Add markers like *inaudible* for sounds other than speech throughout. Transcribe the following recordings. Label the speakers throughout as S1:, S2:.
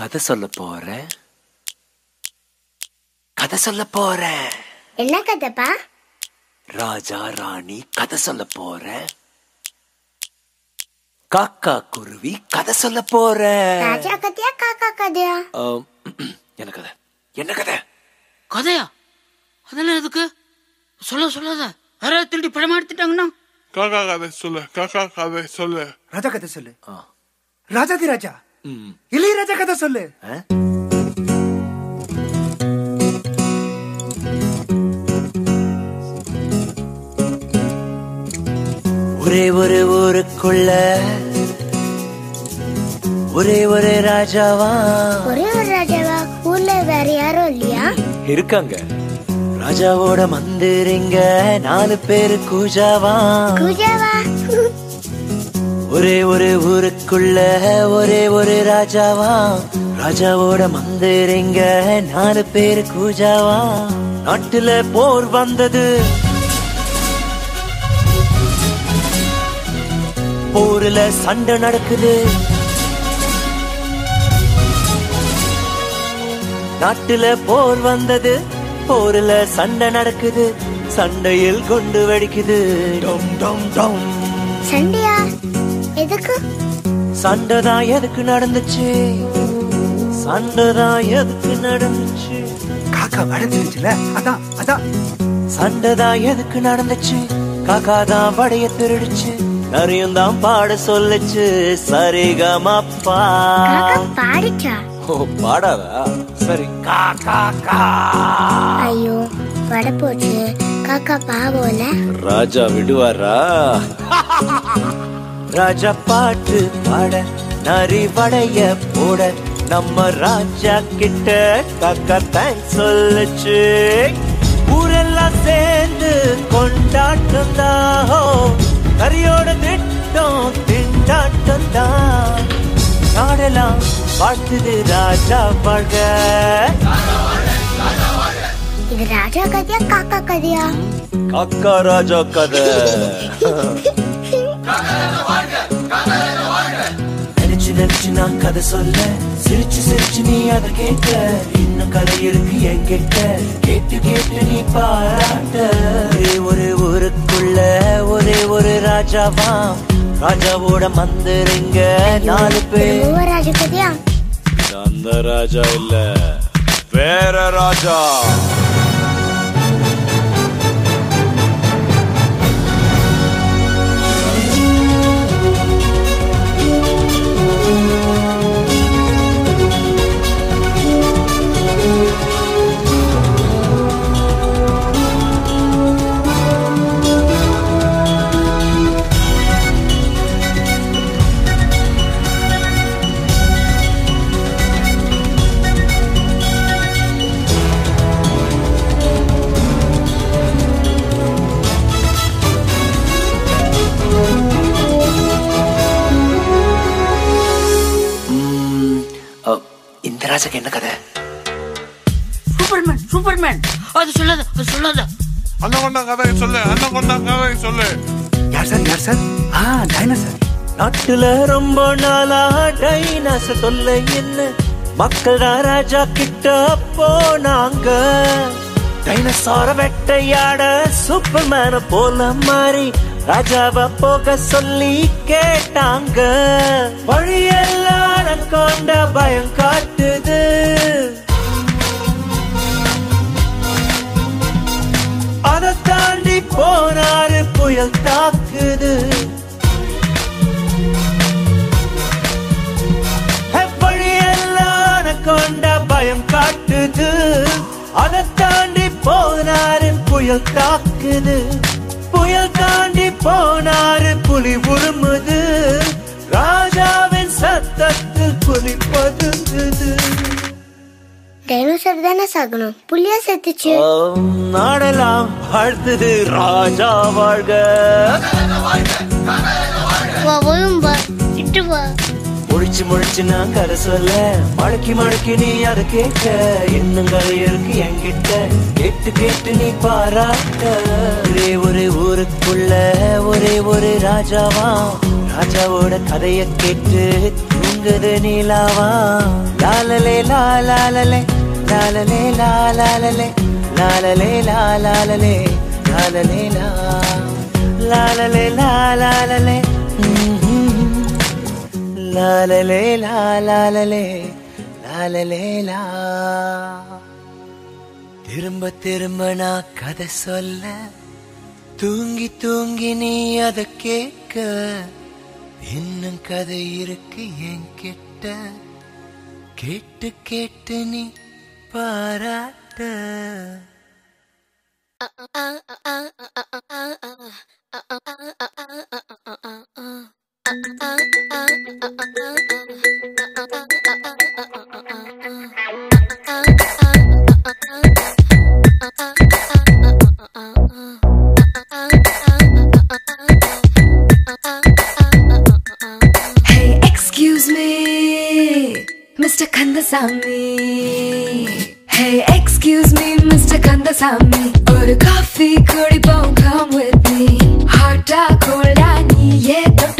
S1: கதை சொல்ல போறேன். கதை சொல்ல போறேன்.
S2: என்ன கதைப்பா?
S1: ராஜா ராணி கதை சொல்ல போறேன். காக்கா குருவி கதை சொல்ல போறேன்.
S2: ராஜா கதையா காக்கா கதையா?
S1: என்ன கதை? என்ன கதை?
S3: கதையா? அதெல்லாம் எதுக்கு? சொல்ல சொல்லாத. யாராவது திருடி படமா எடுத்துட்டாங்கன்னா?
S4: காக்கா கதை சொல்லு காக்கா கதை சொல்லு.
S5: ராஜா கதை சொல்லு.
S1: ஆ.
S5: ராஜாதி ராஜா. இளையராஜா கதை சொல்லு?
S1: ஒரே ஒரு ஊருக்குள்ள ஒரே ஒரு ராஜாவா?
S2: ஒரே ஒரு ராஜாவா? ஊர்ல வேற யாரும் இல்லையா?
S1: இருக்காங்க. ராஜாவோட மந்திரிங்க நாலு பேரு கூஜாவா?
S2: பூஜாவா
S1: ஒரே ஒரு ஊருக்குள்ள ஒரே ஒரு ராஜாவா? ராஜாவோட மந்திரிங்க நாலு பேரு கூஜாவா? நாட்டுல போர் வந்தது. போர்ல சண்டை நடக்குது. நாட்டுல போர் வந்தது. போர்ல சண்டை நடக்குது. சண்டையில் கொண்டு வெடிக்குது. டம் டம் டம்.
S2: சண்டையா? எதுக்கு?
S1: சண்டைதான் எதுக்கு நடந்துச்சு? சண்டைதான் எதுக்கு நடந்துச்சு?
S5: காக்கா வளர்ந்துருச்சுல அதான் அதான்.
S1: சண்டைதான் எதுக்கு நடந்துச்சு? காக்கா தான் படைய திருடுச்சு. நிறையும் தான் பாட சொல்லுச்சு. சரிகமப்பா
S2: காக்கா பாடிச்சா
S1: ஓ பாடாதா? சரி கா கா கா.
S2: ஐயோ வட போச்சு. காக்கா பாவோல.
S1: ராஜா விடுவாரா? *laughs* ராஜா பாட்டு பாட நரி வடைய போட நம்ம ராஜா கிட்ட காக்கா தேங்க்ஸ் சொல்லுச்சு. ஊரெல்லாம் சேர்ந்து கொண்டாட்டம் தான். நரியோட திட்டம் திண்டாட்டம் தான். நாடெல்லாம் வாழ்த்துது ராஜா வாழ்க.
S2: இது ராஜா கதையா காக்கா கதையா?
S1: காக்கா ராஜா கதை. *laughs* நினைச்சு நினைச்சு நான் கதை சொல்ல. சிரிச்சு சிரிச்சு நீ அதை கேட்க இன்னும் கதை இருக்கு என்கிட்ட கேட்டு. கேட்டு நீ பாராட்ட. ஒரே ஒரு ஊருக்குள்ள ஒரே ஒரு ராஜாவா? ராஜாவோட மந்திரிங்க நாலு பேர். அந்த ராஜா இல்ல. வேற ராஜா. ராஜாக்கு என்ன கதை?
S3: Superman Superman. அது சொல்லாத அது சொல்லாத.
S4: அண்ணன் கொண்டா கதை சொல்லு அண்ணன் கொண்டா கதை சொல்லு.
S5: யார் சார் யார் சார்? ஆ டைனோசர்
S1: நாட்டுல ரொம்ப நாளா டைனாச தொல்லை என்ன? மக்கள் ராஜா கிட்ட போனாங்க டைனசார வேட்டையாட சூப்பர்மேன போல மாறி ராஜாவ போக சொல்லி கேட்டாங்க. வழியெல்லாம் கொண்ட பயம் காட்டுது. அதை தாண்டி போனாரு புயல் தாக்குது. எப்படியெல்லாம் கொண்ட பயம் காட்டுது. அதை தாண்டி போனாரு புயல் தாக்குது. புயல் தாண்டி போனாரு புலி உருமுது. ராஜாவின் சத்தத்தில் புலி பதுங்குது.
S2: டைனோசர் தானே சாகணும். புள்ளியா செத்துச்சு.
S1: நாடெல்லாம் வாழ்த்துது ராஜா வாழ்க.
S2: வா வா. இட்டு வா.
S1: முழிச்சு முழிச்சு நான் கதை சொல்ல. மடக்கி மடக்கி நீ அதை கேட்க. இன்னும் இருக்கு என்கிட்ட. கேட்டு கேட்டு நீ பாராட்ட. ஒரே ஒரு ஊருக்குள்ள ஒரே ஒரு ராஜாவா? ராஜாவோட கதைய கேட்டு தூங்குது நீலாவா? லாலலே லாலாலலே லாலலே லாலாலலே லாலலே லாலாலலே லாலலே லாலலே லா லாலலே லா லாலலே லா லாலலே லாலலே லா திரும்ப திரும்ப நான் கதை சொல்ல தூங்கி தூங்கி நீ அத கேட்க இன்னும் கதை இருக்கு என் கிட்ட கேட்டு கேட்டு நீ பாராட்ட
S6: Hey, excuse me, Mr. Kandasamy. Hey, excuse me, Mr. Kandasamy. ஒரு காஃபி குடிப்போம் come with me. Hot ah cold ஆ நீயே தொட்டு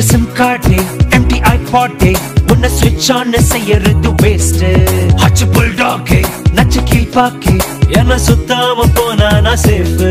S1: போட்ட சிம் கார்டு எம்டி ஐபாட் உன்னை ஸ்விட்ச் ஆன் செய்யறது வேஸ்ட் ஹச்சு புல் புல்டாக் நச்சு கீழ் கீழ்பாக்கு என்ன சுத்தாம போனா நான் சேஃபு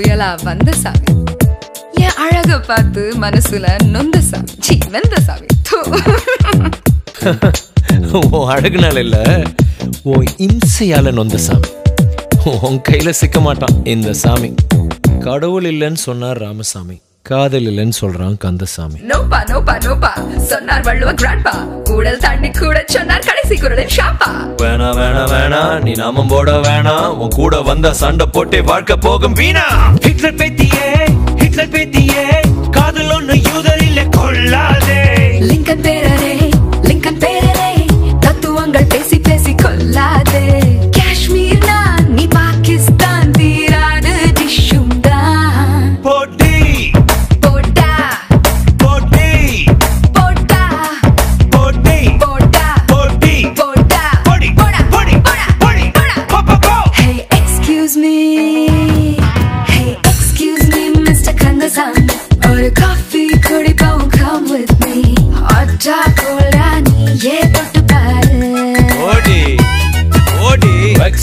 S6: புயலா வந்த சாமி. என் அழக பார்த்து மனசுல நொந்த சாமி. சி வெந்த சாமி. தூ. *laughs*
S7: உன் அழகுனால இல்ல உன் இம்சையால நொந்த சாமி. உன் கையில சிக்க மாட்டான் இந்த சாமி. கடவுள் இல்லைன்னு சொன்னார் ராமசாமி. காதல் இல்லைன்னு சொல்றான் கந்தசாமி.
S6: நோப்பா நோப்பா நோப்பா. சொன்னார் வள்ளுவ கிராண்ட்பா கூடல் தண்ணி கூட சொன்னார் கடைசி குரலின் ஷாப்பா.
S7: வேணா வேணா வேணா. நீ நாமம் போட வேணாம் உன் கூட வந்த சண்டை போட்டே வாழ்க்கை போகும் வீணா.
S1: Hitler பேத்தியே Hitler பேத்தியே. காதல் ஒண்ணு யூதர் இல்ல கொள்ளாதே.
S6: லிங்கன் பேரரே லிங்கன் பேரரே. தத்துவங்கள் பேசி பேசி கொல்லாதே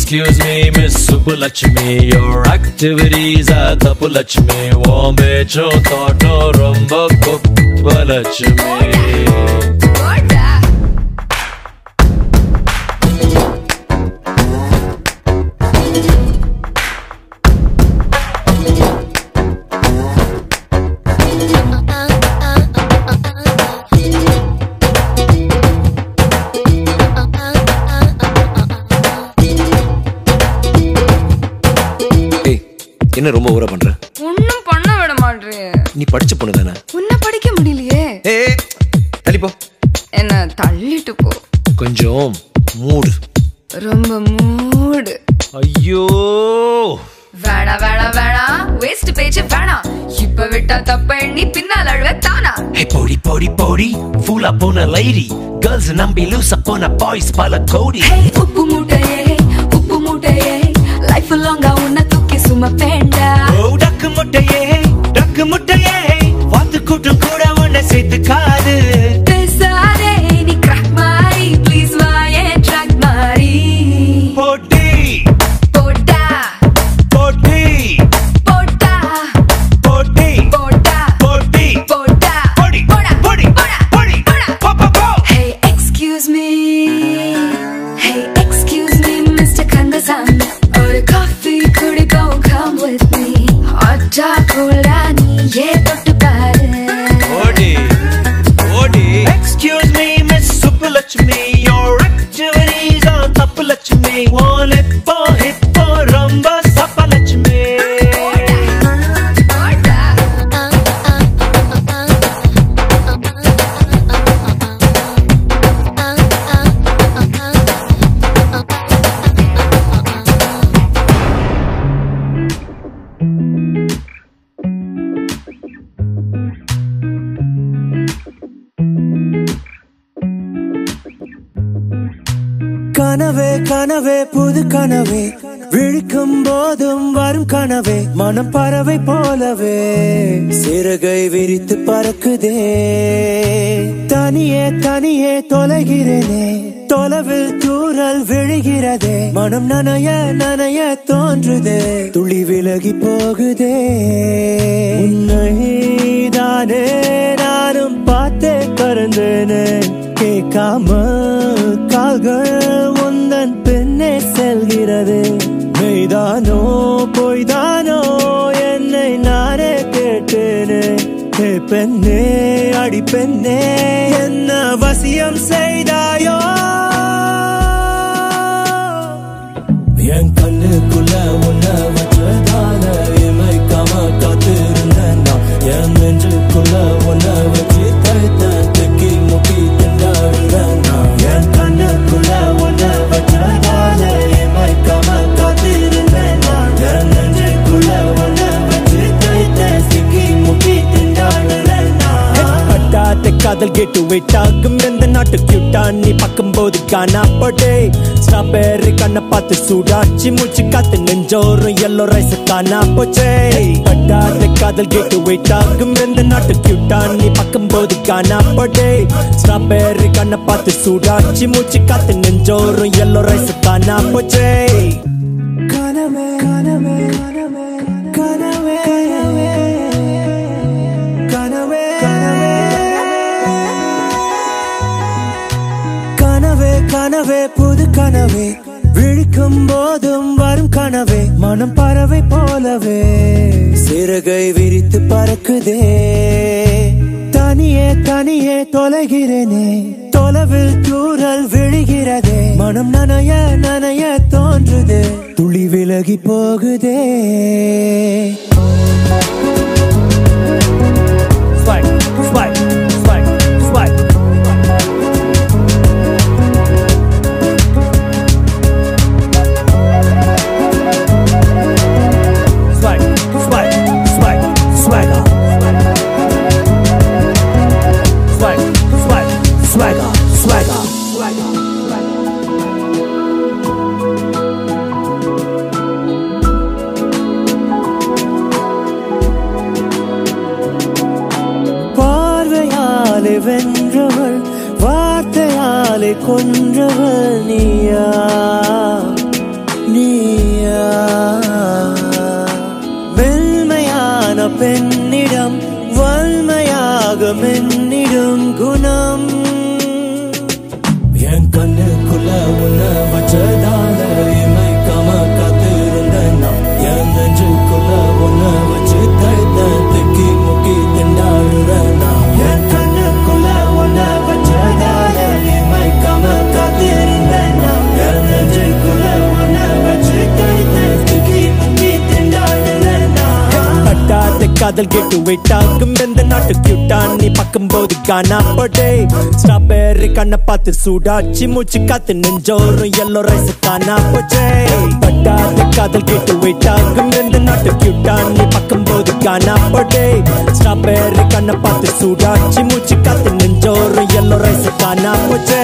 S6: Excuse me,
S7: Miss Supalachmi. your activities are the Tapulakshmi. Wombe chototo
S6: rombo
S7: kupvalakshmi. என்ன ரொம்ப ஊற பண்ற?
S6: ஒண்ணும் பண்ண விட மாட்டேன்
S7: நீ படிச்ச பொண்ணு தானே?
S6: உன்னை படிக்க முடியலையே.
S7: ஏய் தள்ளிப்போ
S6: என்ன தள்ளிட்டு போ.
S7: கொஞ்சம் மூடு.
S6: ரொம்ப மூடு.
S7: ஐயோ.
S6: வேணா வேணா வேணா. வேஸ்ட் பேச்சு வேணாம் இப்ப விட்டா தப்ப எண்ணி பின்னால் அழுவ தானா?
S7: ஹே போடி போடி போடி. ஃபூலா போன லைரி கேர்ள்ஸ் நம்பி லூசா போன பாய்ஸ் பல கோடி.
S6: உப்பு
S1: கனவே புது கனவே. விழிக்கும் போதும் வரும் கனவே. மனம் பறவை போலவே. சிறகை விரித்து பறக்குதே. தனியே தனியே தொலைகிறேனே. தொலைவில் தூரல் விழுகிறதே. மனம் நனைய நனைய தோன்றுதே. துளி விலகி போகுதே. தானே நானும் பார்த்தே பறந்தேனே. கேட்காம கால்கள் பின்னே செல்கிறது. மெய்தானோ பொய்தானோ என்னை நானே கேட்டேனே. பெண்ணே அடிப்பெண்ணே என்ன வசியம் செய்தாயோ? என் கண்ணுக்குள்ள உன்னை வச்சதால இமைக்காம காத்திருந்தேன் நான். என் நெஞ்சுக்குள்ள உன்னை வச்சு
S8: காதல் கேட்டு வெயிட் ஆகும் எந்த நாட்டு கியூட்டா நீ பார்க்கும்போது காணா படே ஸ்ட்ராபெர்ரி கண்ணை பார்த்து சூடாச்சி மூச்சு காத்து நெஞ்சோறும் எல்லோ ரைஸ் காணா போச்சே பட்டாத்த காதல் கேட்டு வெயிட் ஆகும் எந்த நாட்டு கியூட்டா நீ பார்க்கும்போது காணா படே ஸ்ட்ராபெர்ரி கண்ணை பார்த்து சூடாச்சி மூச்சு காத்து நெஞ்சோறும் எல்லோ ரைஸ் காணா போச்சே
S1: காணமே காணமே கனவே புது கனவே. விழிக்கும் போதும் வரும் கனவே. மனம் பறவை போலவே. சிறகை விரித்து பறக்குதே. தனியே தனியே தொலைகிறேனே. தொலைவில் தூரல் விழுகிறதே. மனம் நனைய நனைய தோன்றுது. துளி விலகி போகுதே.
S8: Swag, swag, swag,
S1: வென்றவள் வார்த்தையாலே கொன்றவள் நீயா? நீயா? மென்மையான பெண்ணிடம் வன்மையாக மென்
S8: காதல் கேட்டு வெயிட்டாக்கும். எந்த நாட்டு கியூட்டா நீ பக்கம் போது காணா. படே ஸ்ட்ராபெர்ரி கண்ணை பார்த்து சூடாச்சி. மூச்சு காத்து நெஞ்சோறும் எல்லோ ரைஸ் காணா போச்சே பட்டாத காதல் கேட்டு வெயிட்டாக்கும். எந்த நாட்டு கியூட்டா நீ பக்கம் போது காணா. படே ஸ்ட்ராபெர்ரி கண்ணை பார்த்து சூடாச்சி. மூச்சு காத்து நெஞ்சோறும் எல்லோ ரைஸ் காணா போச்சே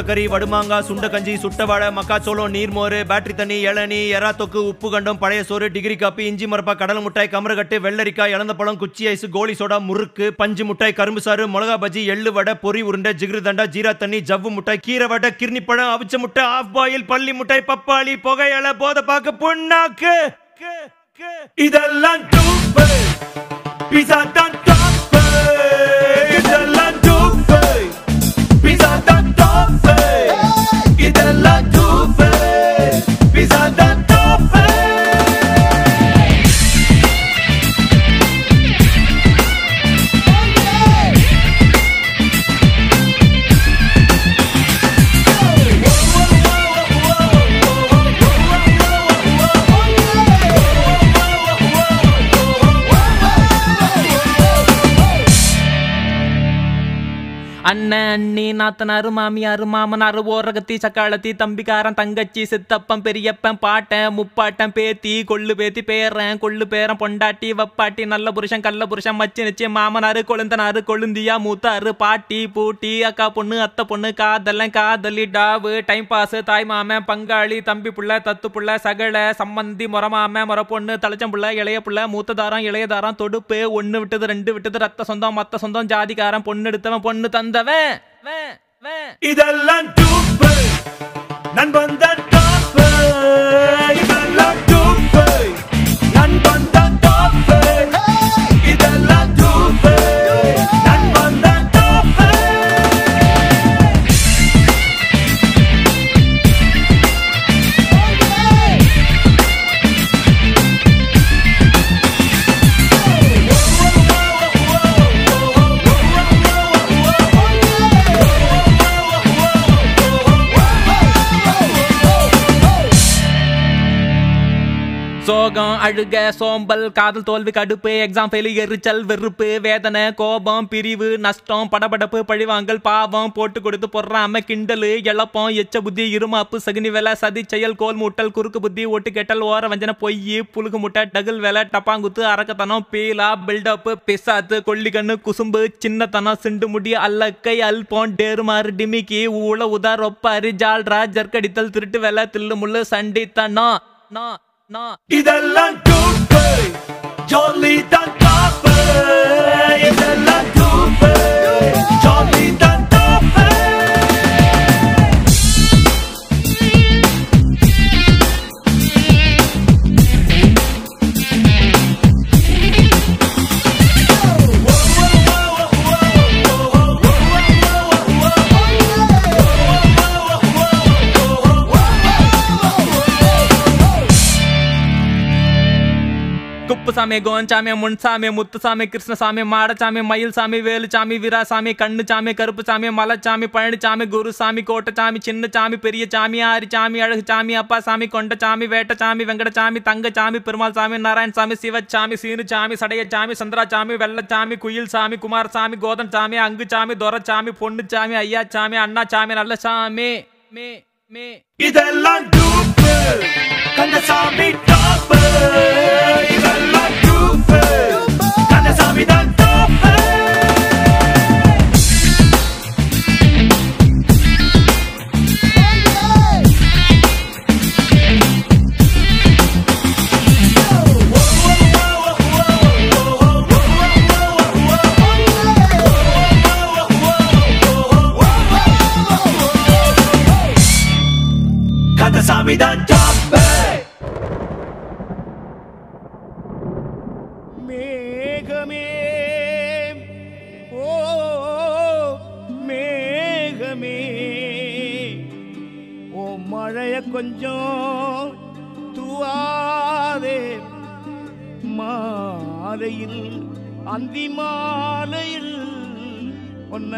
S9: வேர்க்கடலை வடுமாங்காய் வடுமாங்கா சுண்ட கஞ்சி சுட்ட மக்காச்சோளம் நீர்மோர் பேட்டரி தண்ணி இளநி எறா தொக்கு உப்பு கண்டம் பழைய சோறு டிகிரி காப்பி இஞ்சி மரப்பா கடலை முட்டாய் கமரகட்டு வெள்ளரிக்காய் இளந்த பழம் குச்சி ஐஸ் கோலி சோடா முறுக்கு பஞ்சு முட்டாய் கரும்பு சாறு மிளகா பஜ்ஜி எள்ளு வடை பொறி உருண்டை ஜிகிரு தண்டா ஜீரா தண்ணி ஜவ்வு முட்டாய் கீரை வடை கிர்னி பழம் அவிச்ச முட்டை ஆஃப் பாயில் பள்ளி முட்டாய் பப்பாளி புகையலை போத பாக்கு புண்ணாக்கு. இதெல்லாம் பிசா தான்
S10: நாத்தனாரு மாமியாரு மாமனாரு ஓரகத்தி சக்காளத்தி தம்பிக்காரன் தங்கச்சி சித்தப்பன் பெரியப்பன் பாட்டன் முப்பாட்டன் பேத்தி கொள்ளு பேத்தி பேரன் கொள்ளு பேரன் பொண்டாட்டி வப்பாட்டி நல்ல புருஷன் கள்ள புருஷன் மச்சி நிச்சி மாமனாரு கொழுந்தனாரு கொழுந்தியா மூத்தாரு பாட்டி பூட்டி அக்கா பொண்ணு அத்தை பொண்ணு காதலன் காதலி டாவு டைம் பாஸ் தாய் மாமன் பங்காளி தம்பி புள்ள தத்து புள்ள சகல சம்மந்தி முறமாம மொர பொண்ணு தலைச்சம் புள்ள இளைய புள்ள மூத்ததாரம் இளையதாரம் தொடுப்பு ஒன்று விட்டது ரெண்டு விட்டது ரத்த சொந்தம் மத்த சொந்தம் ஜாதிக்காரன் பொண்ணு எடுத்தவன் பொண்ணு தந்தவன்.
S9: இதெல்லாம் டூப்பு நண்பன் தான்
S10: அழுக சோம்பல் காதல் தோல்வி கடுப்பு எக்ஸாம் ஃபெயில் எரிச்சல் வெறுப்பு வேதனை கோபம் பிரிவு நஷ்டம் படபடப்பு பழிவாங்கல் பாவம் போட்டு கொடுத்து பொறாம கிண்டலு இழப்பம் எச்ச புத்தி இருமாப்பு சகுனி வேலை சதி செயல் கோல் முட்டல் குறுக்கு புத்தி ஒட்டு கெட்டல் ஓர வஞ்சன பொய் புழுகு முட்டை டகுல் வேலை டப்பாங்குத்து அரக்கத்தனம் பீலா பில்டப் பிசாத்து கொல்லிக்கண்ணு குசும்பு சின்னத்தனம் சிண்டு முடி அல்லக்கை அல்போன் டேருமாறு டிமிக்கி ஊழ உதார் ரொப்பாரி ஜால்ரா ஜர்க்கடித்தல் திருட்டு வேலை தில்லு முள்ளு சண்டித்தனம். நா
S9: இதெல்லாம் டூப்பு ஜாலி தான் இதெல்லாம்
S10: குப்புசாமி கோஞ்சாமி முன்சாமி முத்துசாமி கிருஷ்ணசாமி மாடசாமி மயில்சாமி வேலுசாமி வீராசாமி கண்ணுசாமி கருப்புசாமி மலைச்சாமி பழனிசாமி குருசாமி கோட்டசாமி சின்னசாமி பெரியசாமி ஆரிச்சாமி அழகுசாமி அப்பாசாமி கொண்டசாமி வேட்டசாமி வெங்கடசாமி தங்கசாமி பெருமாள் சாமி நாராயணசாமி சிவச்சாமி சீனுசாமி சடையச்சாமி சந்திராசாமி வெள்ளச்சாமி குயில்சாமி குமாரசாமி கோதன்சாமி அங்குசாமி துரச்சாமி பொண்ணுச்சாமி ஐயாச்சாமி அண்ணாச்சாமி நல்லசாமி மே மே
S9: இதெல்லாம் டூப்பு கந்தசாமி டாப்பு இதெல்லாம் டூப்பு கந்தசாமி தான் சாமி
S11: தான் ஜாம்பே மேகமே ஓ மேகமே ஓ மழைய கொஞ்சம் தூவாதே. மாலையில் அந்தி மாலையில் ஒன்ன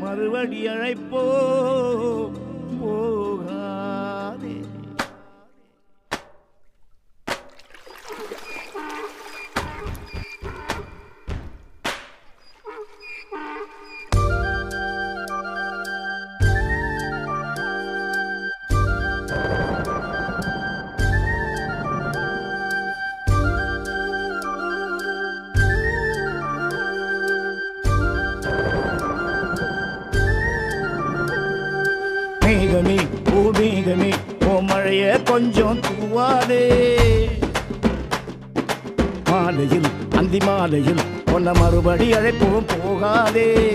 S11: மறுபடி
S1: அழைப்போ de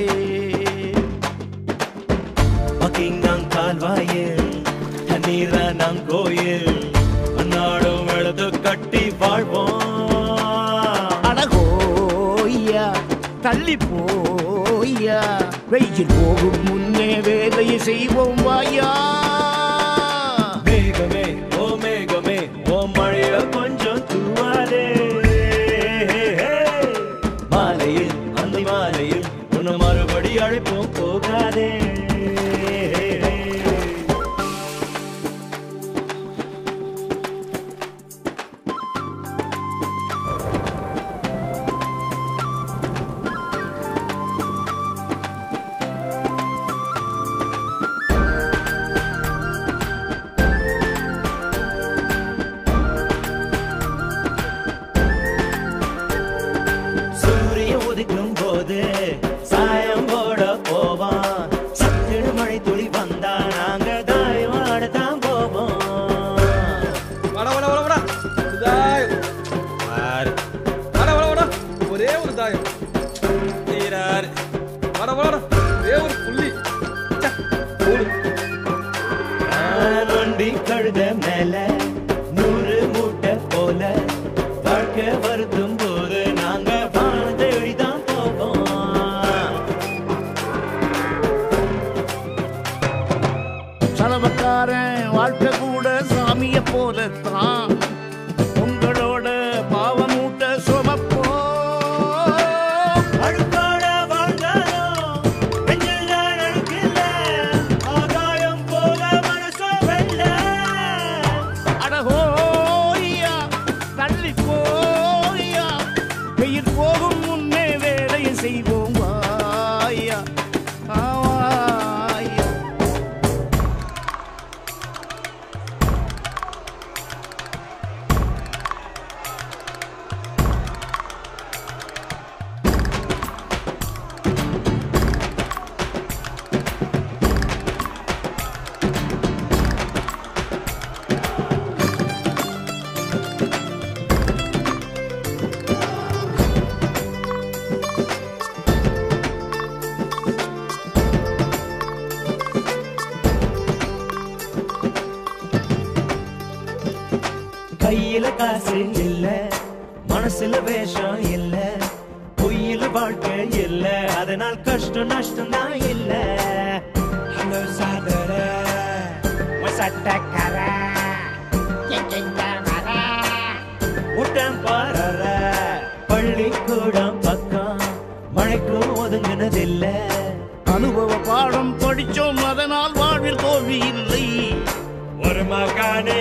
S1: これた விட்டேன் பாரற பள்ளிக்கூடம் பக்கம் மழைக்கும் ஒதுங்கினதில்ல.
S11: அனுபவ பாடம் படிச்சோம் அதனால் வாழ்வில் தோல்வி இல்லை.
S1: ஒரு மகானே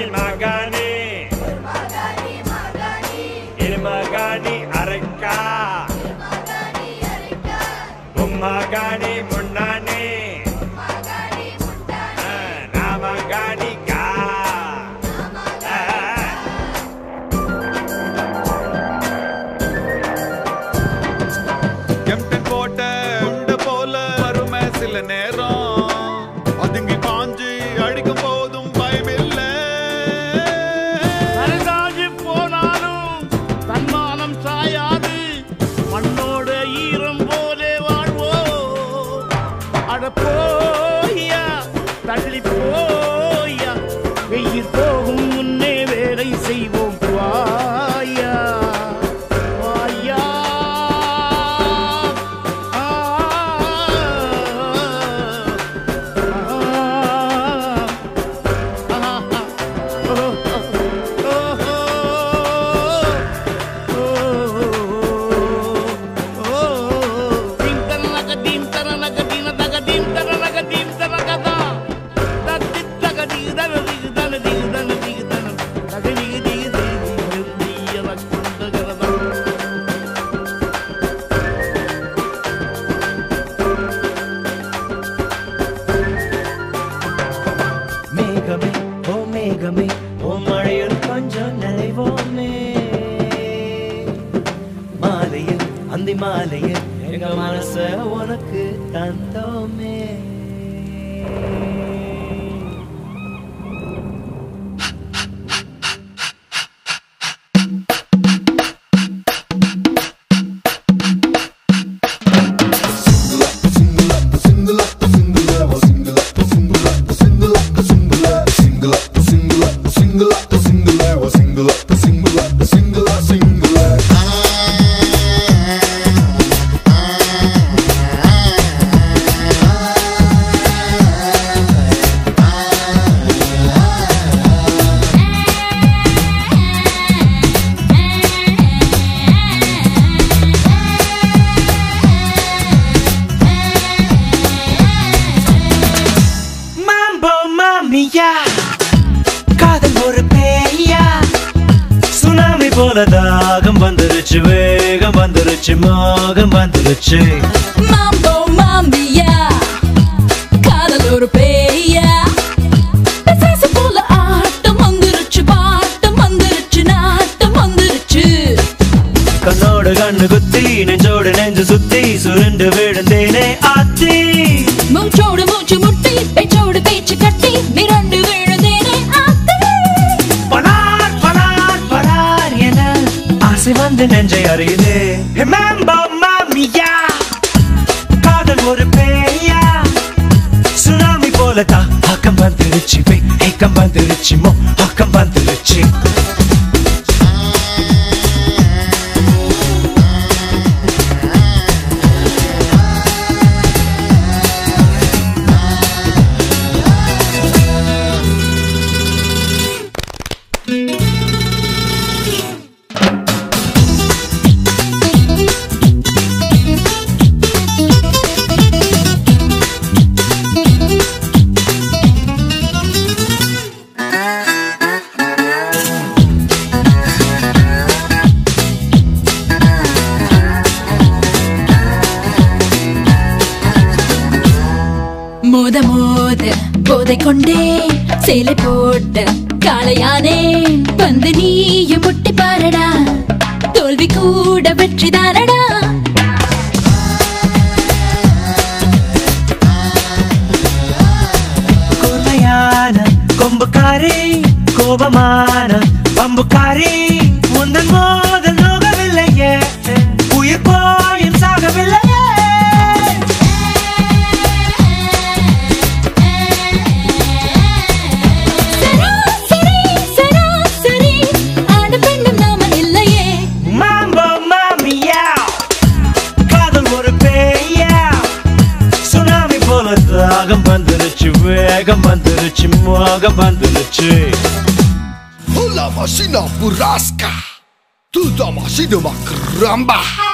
S1: போல தாகம் வந்துருச்சு வேகம் வந்துருச்சு மோகம் வந்துருச்சு.
S12: மாம்போ மாம்பியா காதல் ஒரு
S1: பேர். Hakan bandırıcı mo
S12: Hakan bandırıcı போதை கொண்டே சேலை போட்ட காளையானே வந்து நீயும் முட்டி பாரடா. தோல்வி கூட வெற்றி தானடா.
S1: கோபமான பம்புக்காரி
S13: da
S14: buraska. Tu masih demak makrambah.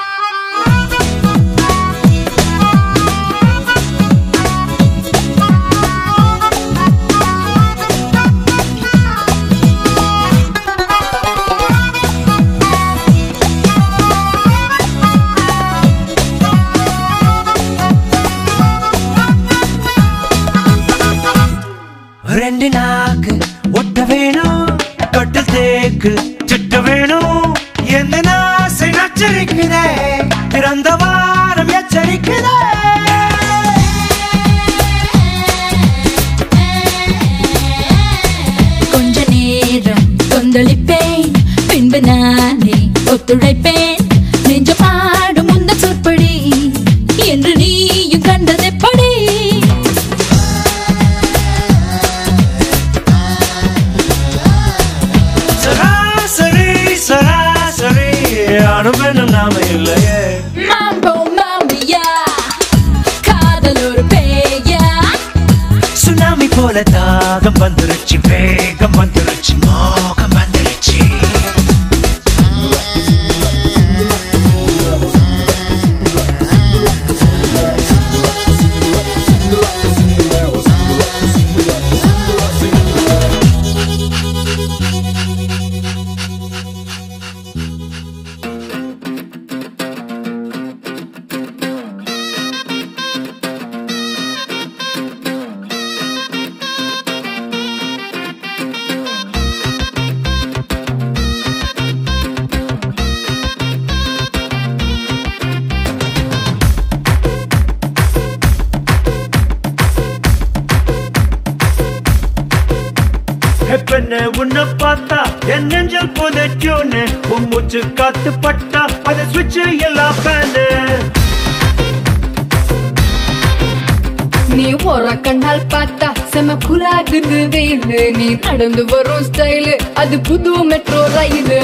S14: நடந்து வரும் ஸ்டைலு அது புது மெட்ரோ ரயிலு.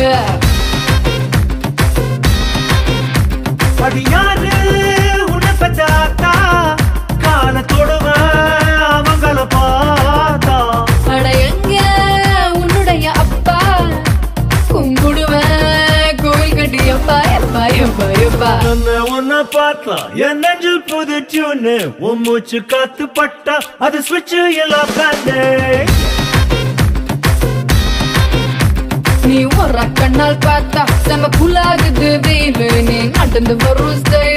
S15: அது யாரு உன்னை பெற்றாத்தா காலத்தோடுவ அவங்கள பார்த்தா?
S14: அட எங்க உன்னுடைய அப்பா? கும்பிடுவேன் கோயில் கட்டி எப்பா எப்பா எப்பா. எப்பா
S15: உன்னை உன்னை பார்த்தா? என் நெஞ்சில் புதைச்சோன்னு உன் மூச்சு காத்து பட்டா அது சுவிட்ச் எல்லாம்
S14: நீ நடந்து வரும் ஸ்டைலு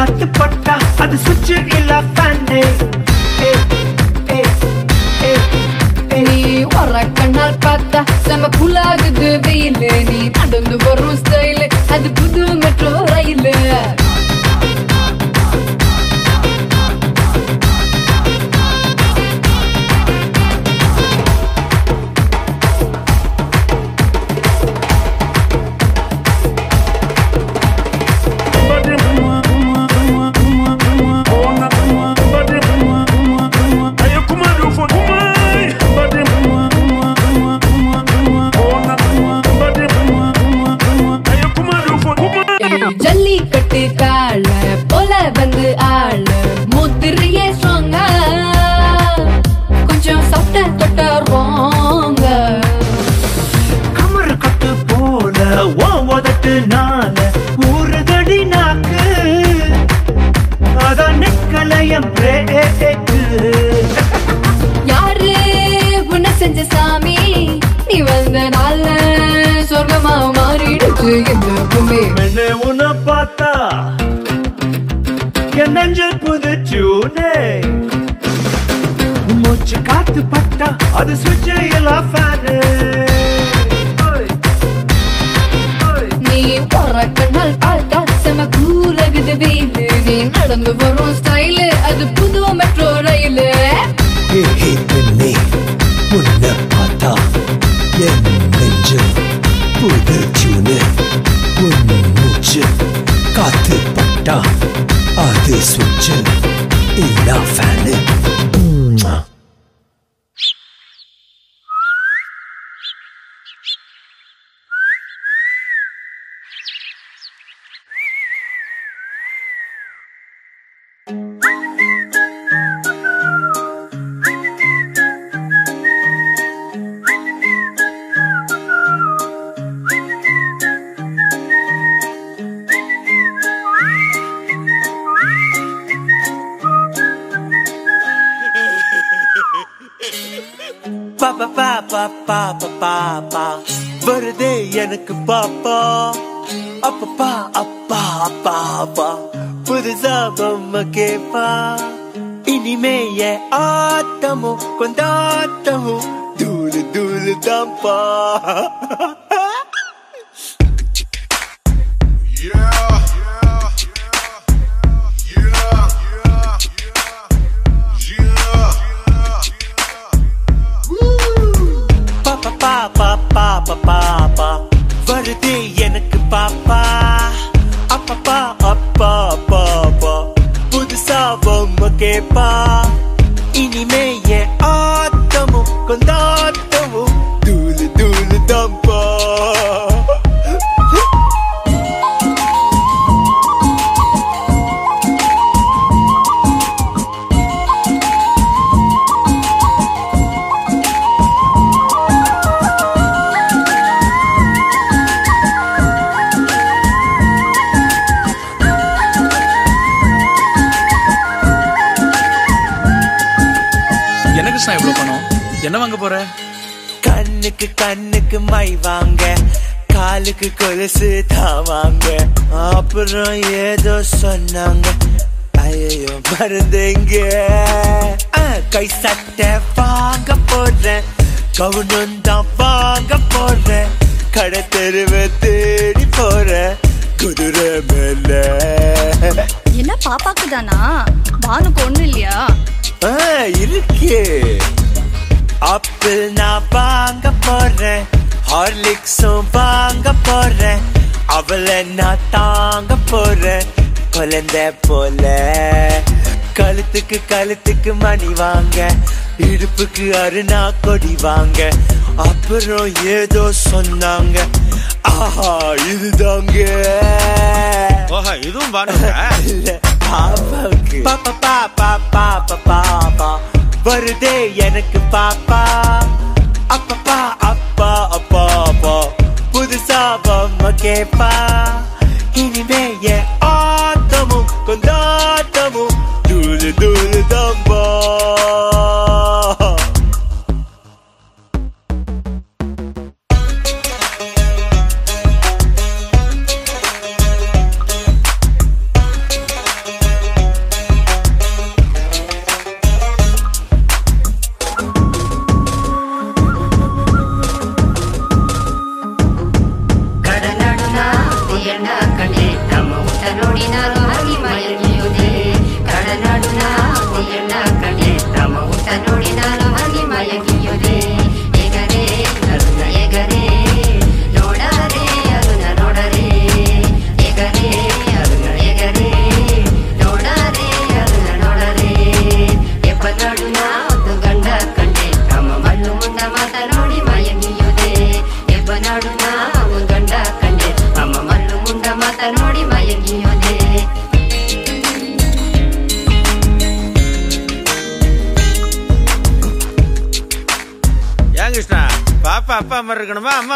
S15: காத்து பட்டா அது சுச்சு இல்ல ஃபேனே
S14: நீ வர கண்ணால் பார்த்தா செம குலாகுது வெயில். நீ நடந்து வரும் ஸ்டைலு
S15: என் நெஞ்சில் புதுச்சூனே மூச்சு காத்து பட்டா அது சுவிட்ச் எல்லாம் ஃபேனு
S14: நீ போற கண்ணால் பார்த்தா செம கூலகுது வெயிலு. நீ நடந்து வரும் ஸ்டைலு அது புது மெட்ரோ ரயிலு
S8: பெண்ணே உன்னை பார்த்தா என் நெஞ்சு புது டியூனு உன் மூச்சு காத்து பட்டா அது சுவிட்சு இல்லா ஃபேனு
S1: பாப்பா பாப்பா பாப்பா வருதே எனக்கு பாப்பா. அப்பப்பா அப்பா அப்பா அப்பா. புதுசா பொம்மை கேப்பா. இனிமே என் ஆட்டமும் கொண்டாட்டமும் தூளு தூளு தான்ப்பா மருந்துங்க. கை சட்டை வாங்க போடுறேன். கவுனும் தான் வாங்க போடுறேன். கடை தெருவை தேடி போறேன். குதிரை மேல.
S16: என்ன பாப்பாக்கு தானா? பானுக்கு ஒண்ணு இல்லையா?
S1: இருக்கே. ஆப்பிள் நான் வாங்க போறேன் ஹார்லிக்ஸும் வாங்க போறேன் அவளை நான் தாங்க போறேன். குழந்தை போல. கழுத்துக்கு கழுத்துக்கு மணி வாங்க. இடுப்புக்கு அருணா கொடி வாங்க. அப்புறம் ஏதோ சொன்னாங்க. ஆஹா இதுதாங்க.
S9: இதுவும்
S1: பாப்பா பாப்பா பாப்பா பாப்பா வருதே எனக்கு பாப்பா. அப்பப்பா அப்பா அப்பா அப்பா. புதுசா பொம்மை கேப்பா. இனிமே என் ஆட்டமும் கொண்டாட்டமும்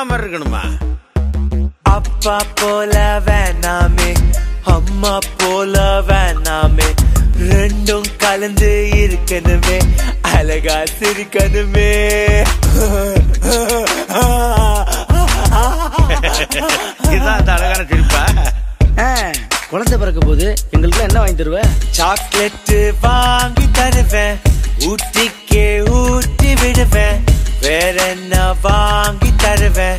S9: மாதிரி இருக்கணுமா?
S1: அப்பா போல வேணாமே அம்மா போல வேணாமே ரெண்டும் கலந்து இருக்கணுமே அழகா சிரிக்கணுமே.
S9: இதுதான் அந்த அழகான சிரிப்பா?
S17: குழந்தை பிறக்க போது எங்களுக்கு என்ன வாங்கி தருவ?
S1: சாக்லேட் வாங்கி தருவேன் ஊட்டிக்கே ஊட்டி விடுவேன் வேற என்ன வாங்கி தருவேன்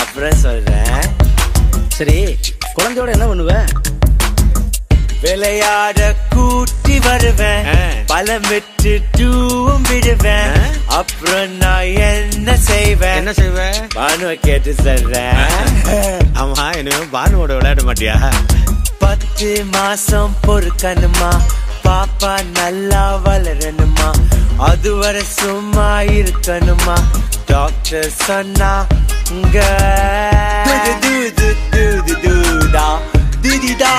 S1: அப்புறம் சொல்றேன்.
S17: சரி குழந்தையோட என்ன பண்ணுவ?
S1: விளையாட கூட்டி வருவேன். பழம் விட்டு டூவும் விடுவேன். அப்புறம் நான் என்ன செய்வேன்?
S9: என்ன செய்வேன்
S1: பானுவை கேட்டு சொல்றேன்.
S9: ஆமா இனிமே பானுவோட விளையாட மாட்டியா?
S1: பத்து மாசம் பொறுக்கணுமா? பாப்பா நல்லா வளரணுமா? அதுவரை சும்மா இருக்கணுமா? டாக்டர் சொன்னா தூதா திதி தா